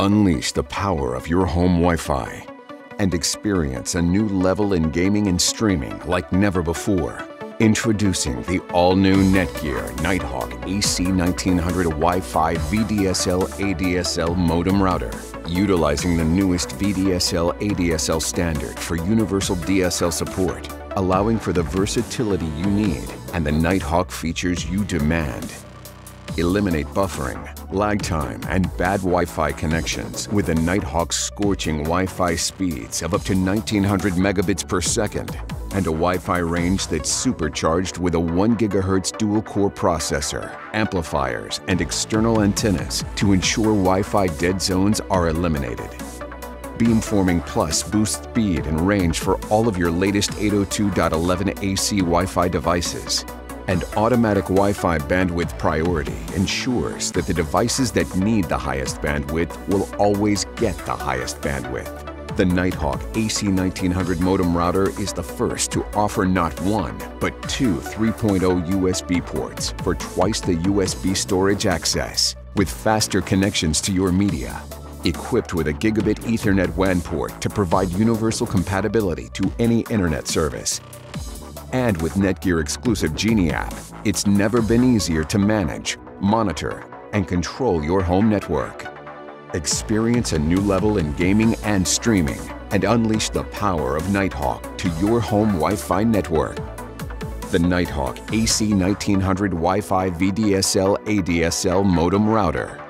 Unleash the power of your home Wi-Fi and experience a new level in gaming and streaming like never before. Introducing the all-new Netgear Nighthawk AC1900 Wi-Fi VDSL ADSL modem router. Utilizing the newest VDSL ADSL standard for universal DSL support, allowing for the versatility you need and the Nighthawk features you demand. Eliminate buffering, lag time, and bad Wi-Fi connections with the Nighthawk's scorching Wi-Fi speeds of up to 1900 megabits per second and a Wi-Fi range that's supercharged with a 1 GHz dual-core processor, amplifiers, and external antennas to ensure Wi-Fi dead zones are eliminated. Beamforming Plus boosts speed and range for all of your latest 802.11 AC Wi-Fi devices and automatic Wi-Fi bandwidth priority ensures that the devices that need the highest bandwidth will always get the highest bandwidth. The Nighthawk AC1900 modem router is the first to offer not one, but two 3.0 USB ports for twice the USB storage access, with faster connections to your media. Equipped with a gigabit Ethernet WAN port to provide universal compatibility to any internet service, and with Netgear exclusive Genie app, it's never been easier to manage, monitor, and control your home network. Experience a new level in gaming and streaming and unleash the power of Nighthawk to your home Wi-Fi network. The Nighthawk AC1900 Wi-Fi VDSL ADSL modem router